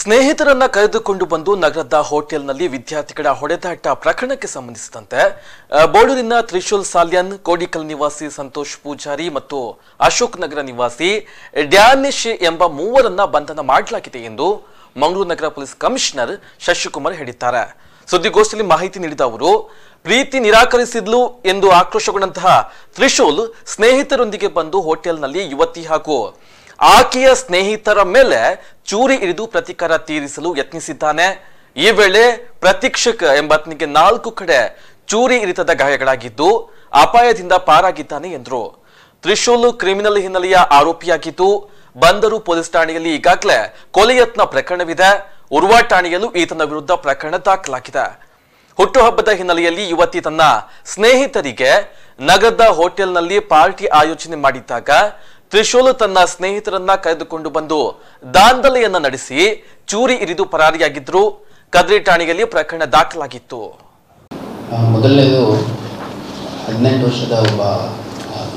ಸ್ನೇಹಿತರನ್ನ ಕರೆದುಕೊಂಡು ಬಂದು ನಗರದ ಹೋಟೆಲ್ನಲ್ಲಿ ವಿದ್ಯಾರ್ಥಿಗಳ ಹೊಡೆದಾಟ ಪ್ರಕರಣಕ್ಕೆ ಸಂಬಂಧಿಸಿದಂತೆ ಬೋಡೂರಿನ ತ್ರಿಶೂಲ್ ಸಾಲ್ಯನ್, ಕೋಡಿಕಲ್ ನಿವಾಸಿ ಸಂತೋಷ್ ಪೂಜಾರಿ ಮತ್ತು ಅಶೋಕ್ ನಗರ ನಿವಾಸಿ ಡ್ಯಾನಿಶ್ ಎಂಬ ಮೂವರನ್ನ ಬಂಧನ ಮಾಡಲಾಗಿದೆ ಎಂದು ಮಂಗಳೂರು ನಗರ ಪೊಲೀಸ್ ಕಮಿಷನರ್ ಶಶಿಕುಮಾರ್ ಹೇಳಿದ್ದಾರೆ. ಸುದ್ದಿಗೋಷ್ಠಿಯಲ್ಲಿ ಮಾಹಿತಿ ನೀಡಿದ ಅವರು, ಪ್ರೀತಿ ನಿರಾಕರಿಸಿದ್ಲು ಎಂದು ಆಕ್ರೋಶಗೊಂಡಂತಹ ತ್ರಿಶೂಲ್ ಸ್ನೇಹಿತರೊಂದಿಗೆ ಬಂದು ಹೋಟೆಲ್ನಲ್ಲಿ ಯುವತಿ ಹಾಗೂ ಆಕೆಯ ಸ್ನೇಹಿತರ ಮೇಲೆ ಚೂರಿ ಇರಿದು ಪ್ರತಿಕಾರ ತೀರಿಸಲು ಯತ್ನಿಸಿದ್ದಾನೆ. ಈ ವೇಳೆ ಪ್ರತೀಕ್ಷಕ ಎಂಬಾತನಿಗೆ ನಾಲ್ಕು ಕಡೆ ಚೂರಿ ಇರಿತದ ಗಾಯಗಳಾಗಿದ್ದು ಅಪಾಯದಿಂದ ಪಾರಾಗಿದ್ದಾನೆ ಎಂದರು. ತ್ರಿಶೂಲು ಕ್ರಿಮಿನಲ್ ಹಿನ್ನೆಲೆಯ ಆರೋಪಿಯಾಗಿದ್ದು, ಬಂದರು ಪೊಲೀಸ್ ಠಾಣೆಯಲ್ಲಿ ಈಗಾಗಲೇ ಕೊಲೆಯತ್ನ ಪ್ರಕರಣವಿದೆ. ಉರ್ವ ಠಾಣೆಯಲ್ಲೂ ಈತನ ವಿರುದ್ಧ ಪ್ರಕರಣ ದಾಖಲಾಗಿದೆ. ಹುಟ್ಟುಹಬ್ಬದ ಹಿನ್ನೆಲೆಯಲ್ಲಿ ಯುವತಿ ತನ್ನ ಸ್ನೇಹಿತರಿಗೆ ನಗರದ ಹೋಟೆಲ್ನಲ್ಲಿ ಪಾರ್ಟಿ ಆಯೋಜನೆ ಮಾಡಿದ್ದಾಗ ತ್ರಿಶೂಲ್ ತನ್ನ ಸ್ನೇಹಿತರನ್ನ ಕರೆದುಕೊಂಡು ಬಂದು ದಾಂಧಲೆಯನ್ನ ನಡೆಸಿ ಚೂರಿ ಇರಿದು ಪರಾರಿಯಾಗಿದ್ರು. ಕದ್ರಿ ಠಾಣೆಯಲ್ಲಿ ಪ್ರಕರಣ ದಾಖಲಾಗಿತ್ತು. ಮೊದಲನೇದು ಹದಿನೆಂಟು ವರ್ಷದ ಒಬ್ಬ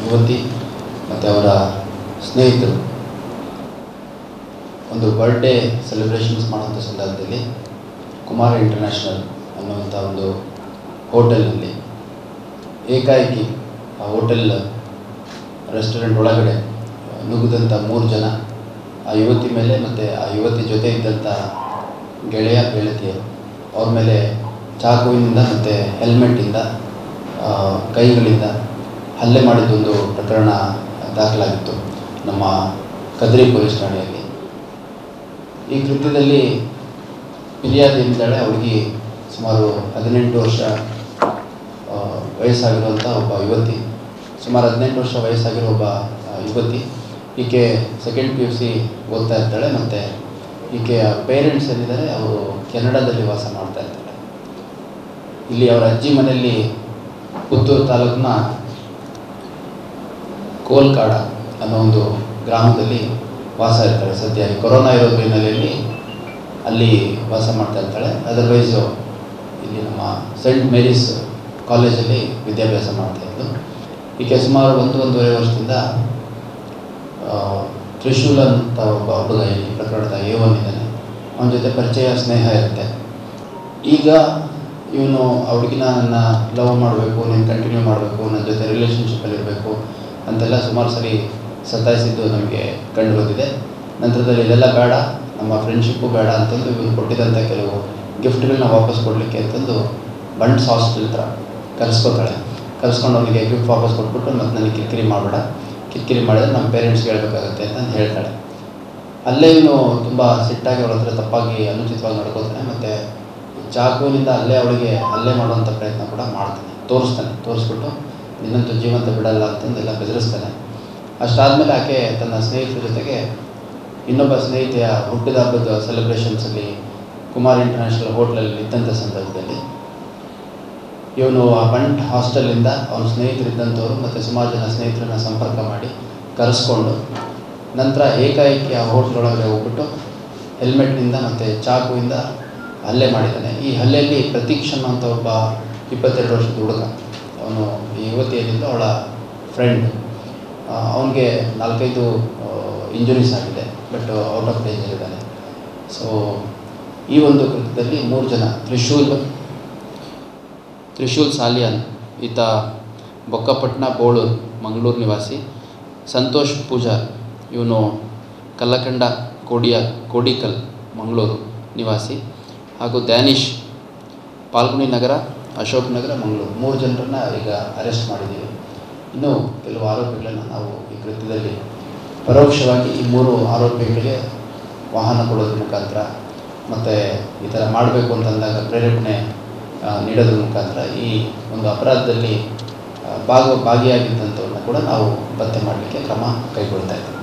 ಯುವತಿ ಮತ್ತು ಅವರ ಸ್ನೇಹಿತರು ಒಂದು ಬರ್ಡೇ ಸೆಲೆಬ್ರೇಷನ್ಸ್ ಮಾಡುವಂಥ ಸಂದರ್ಭದಲ್ಲಿ ಕುಮಾರ ಇಂಟರ್ನ್ಯಾಷನಲ್ ಅನ್ನುವಂಥ ಒಂದು ಹೋಟೆಲ್ನಲ್ಲಿ ಏಕಾಏಕಿ ಆ ಹೋಟೆಲ್ ರೆಸ್ಟೋರೆಂಟ್ ಒಳಗಡೆ ನುಗ್ಗಿದಂಥ ಮೂರು ಜನ, ಆ ಯುವತಿ ಮೇಲೆ ಮತ್ತು ಆ ಯುವತಿ ಜೊತೆ ಇದ್ದಂಥ ಗೆಳೆಯ, ಗೆಳತಿಯರು. ಅವ್ರ ಮೇಲೆ ಚಾಕುವಿನಿಂದ ಮತ್ತು ಹೆಲ್ಮೆಟ್ಟಿಂದ ಕೈಗಳಿಂದ ಹಲ್ಲೆ ಮಾಡಿದ್ದೊಂದು ಪ್ರಕರಣ ದಾಖಲಾಗಿತ್ತು ನಮ್ಮ ಕದ್ರಿ ಪೊಲೀಸ್ ಠಾಣೆಯಲ್ಲಿ. ಈ ಕೃತ್ಯದಲ್ಲಿ ಫಿರ್ಯಾದಿ ಏನಿದ್ದಾಳೆ ಅವಳಿಗೆ ಸುಮಾರು ಹದಿನೆಂಟು ವರ್ಷ ವಯಸ್ಸಾಗಿರುವಂಥ ಒಬ್ಬ ಯುವತಿ, ಸುಮಾರು ಹದಿನೆಂಟು ವರ್ಷ ವಯಸ್ಸಾಗಿರೋ ಒಬ್ಬ ಯುವತಿ ಈಕೆ ಸೆಕೆಂಡ್ ಪಿ ಯು ಸಿ ಓದ್ತಾ ಇರ್ತಾಳೆ ಮತ್ತು ಈಕೆಯ ಪೇರೆಂಟ್ಸ್ ಏನಿದ್ದಾರೆ ಅವರು ಕೆನಡಾದಲ್ಲಿ ವಾಸ ಮಾಡ್ತಾ ಇರ್ತಾರೆ ಇಲ್ಲಿ ಅವರ ಅಜ್ಜಿ ಮನೆಯಲ್ಲಿ ಪುತ್ತೂರು ತಾಲೂಕಿನ ಕೋಲ್ಕಾಡ ಅನ್ನೋ ಒಂದು ಗ್ರಾಮದಲ್ಲಿ ವಾಸ ಇರ್ತಾಳೆ. ಸದ್ಯ ಕೊರೋನಾ ಇರೋ ಹಿನ್ನೆಲೆಯಲ್ಲಿ ಅಲ್ಲಿ ವಾಸ ಮಾಡ್ತಾ ಇರ್ತಾಳೆ. ಅದರ್ವೈಸು ಇಲ್ಲಿ ನಮ್ಮ ಸೆಂಟ್ ಮೇರೀಸ್ ಕಾಲೇಜಲ್ಲಿ ವಿದ್ಯಾಭ್ಯಾಸ ಮಾಡ್ತಾ ಇದ್ದು ಈಕೆ ಸುಮಾರು ಒಂದು, ಒಂದೂವರೆ ವರ್ಷದಿಂದ ತ್ರಿಶೂಲ್ ಅಂತ ಒಬ್ಬ ಹುಡುಗ ಈ ಪ್ರಕರಣದ ಏವನಿದ್ದಾನೆ ಅವನ ಜೊತೆ ಪರಿಚಯ, ಸ್ನೇಹ ಇರುತ್ತೆ. ಈಗ ಇವನು ಹುಡುಗಿನ ನನ್ನ ಲವ್ ಮಾಡಬೇಕು, ನೀನು ಕಂಟಿನ್ಯೂ ಮಾಡಬೇಕು, ನನ್ನ ಜೊತೆ ರಿಲೇಷನ್ಶಿಪ್ಪಲ್ಲಿ ಇರಬೇಕು ಅಂತೆಲ್ಲ ಸುಮಾರು ಸರಿ ಸತಾಯಿಸಿದ್ದು ನಮಗೆ ಕಂಡು ಬಂದಿದೆ. ನಂತರದಲ್ಲಿ ಇದೆಲ್ಲ ಬೇಡ, ನಮ್ಮ ಫ್ರೆಂಡ್ಶಿಪ್ಪು ಬೇಡ ಅಂತಂದು ಇವನು ಕೊಟ್ಟಿದ್ದಂಥ ಕೆಲವು ಗಿಫ್ಟ್ಗಳನ್ನ ವಾಪಸ್ ಕೊಡಲಿಕ್ಕೆ ಅಂತಂದು ಬಂಡ್ ಸಾಸ್ ಹತ್ರ ಕಲಿಸ್ಕೊತಾಳೆ ಕರೆಸ್ಕೊಂಡು ಅವನಿಗೆ ಗಿಫ್ಟ್ ವಾಪಸ್ ಕೊಟ್ಬಿಟ್ಟು ಮತ್ತು ನನಗೆ ಕಿರಿಕಿರಿ ಮಾಡಬೇಡ. ಕಿರಿಕಿರಿ ಮಾಡಿದ್ರೆ ನಮ್ಮ ಪೇರೆಂಟ್ಸ್ಗೆ ಹೇಳ್ಬೇಕಾಗತ್ತೆ ಅಂತ ಹೇಳ್ತಾಳೆ ಅಲ್ಲೇ ಇವನು ತುಂಬ ಸಿಟ್ಟಾಗಿ ಅವಳ ಹತ್ರ ತಪ್ಪಾಗಿ ಅನುಚಿತವಾಗಿ ನಡ್ಕೋತಾನೆ ಮತ್ತು ಚಾಕುವಿನಿಂದ ಅಲ್ಲೇ ಅವಳಿಗೆ ಅಲ್ಲೇ ಮಾಡುವಂಥ ಪ್ರಯತ್ನ ಕೂಡ ಮಾಡ್ತಾನೆ. ತೋರಿಸ್ತಾನೆ, ತೋರಿಸ್ಬಿಟ್ಟು ನಿನ್ನಂತೂ ಜೀವಂತ ಬಿಡಲ್ಲ ಅಂತಂದೆಲ್ಲ ಬೆದರಿಸ್ತಾನೆ. ಅಷ್ಟಾದಮೇಲೆ ಆಕೆ ತನ್ನ ಸ್ನೇಹಿತರ ಜೊತೆಗೆ ಇನ್ನೊಬ್ಬ ಸ್ನೇಹಿತೆಯ ಹುಟ್ಟಿದ ಹಬ್ಬದ ಸೆಲೆಬ್ರೇಷನ್ಸಲ್ಲಿ ಕುಮಾರ್ ಇಂಟರ್ನ್ಯಾಷನಲ್ ಹೋಟ್ಲಲ್ಲಿ ಇದ್ದಂಥ ಸಂದರ್ಭದಲ್ಲಿ ಇವನು ಆ ಬಂಟ್ ಹಾಸ್ಟೆಲಿಂದ ಅವನ ಸ್ನೇಹಿತರಿದ್ದಂಥವ್ರು ಮತ್ತು ಸುಮಾರು ಜನ ಸ್ನೇಹಿತರನ್ನ ಸಂಪರ್ಕ ಮಾಡಿ ಕರೆಸ್ಕೊಂಡು ನಂತರ ಏಕಾಏಕಿ ಆ ಹೋಟ್ಲೊಳಗೆ ಹೋಗ್ಬಿಟ್ಟು ಹೆಲ್ಮೆಟ್ನಿಂದ ಮತ್ತು ಚಾಕುವಿಂದ ಹಲ್ಲೆ ಮಾಡಿದ್ದಾನೆ. ಈ ಹಲ್ಲೆಯಲ್ಲಿ ಪ್ರತೀಕ್ಷನ್ ಅಂತ ಒಬ್ಬ ಇಪ್ಪತ್ತೆರಡು ವರ್ಷದ ಹುಡುಗ. ಅವನು ಈ ಯುವತಿ ಅವಳ ಫ್ರೆಂಡ್ ಅವನಿಗೆ ನಾಲ್ಕೈದು ಇಂಜುರೀಸ್ ಆಗಿದೆ. ಬಟ್ ಔಟ್ ಆಫ್ ಡೇಂಜರ್ ಇದ್ದಾನೆ. ಸೊ ಈ ಒಂದು ಕೃತ್ಯದಲ್ಲಿ ಮೂರು ಜನ ತ್ರಿಶೂಲ್ ತ್ರಿಶೂಲ್ ಸಾಲಿಯನ್, ಈತ ಬೊಕ್ಕಪಟ್ಟಣ ಬೋಳೂರು ಮಂಗಳೂರು ನಿವಾಸಿ. ಸಂತೋಷ್ ಪೂಜಾರ್ ಇವನು ಕಲ್ಲಕಂಡ ಕೋಡಿಯ ಕೋಡಿಕಲ್, ಮಂಗಳೂರು ನಿವಾಸಿ. ಹಾಗೂ ದ್ಯಾನಿಶ್ ಪಾಲ್ಗುಣಿ ನಗರ, ಅಶೋಕ್ ನಗರ, ಮಂಗಳೂರು. ಮೂರು ಜನರನ್ನ ಈಗ ಅರೆಸ್ಟ್ ಮಾಡಿದ್ದೀವಿ. ಇನ್ನು ಕೆಲವು ಆರೋಪಿಗಳನ್ನು ನಾವು ಈ ಕೃತ್ಯದಲ್ಲಿ ಪರೋಕ್ಷವಾಗಿ ಈ ಮೂರು ಆರೋಪಿಗಳಿಗೆ ವಾಹನ ಕೊಡೋದ್ರ ಮುಖಾಂತರ ಮತ್ತು ಈ ಥರ ಮಾಡಬೇಕು ಅಂತಂದಾಗ ಪ್ರೇರೇಪಣೆ ನೀಡೋದ್ರ ಮುಖಾಂತರ ಈ ಒಂದು ಅಪರಾಧದಲ್ಲಿ ಭಾಗ ಭಾಗಿಯಾಗಿದ್ದಂಥವ್ರನ್ನ ಕೂಡ ನಾವು ಪತ್ತೆ ಮಾಡಲಿಕ್ಕೆ ಕ್ರಮ ಕೈಗೊಳ್ತಾ ಇದ್ದೀವಿ.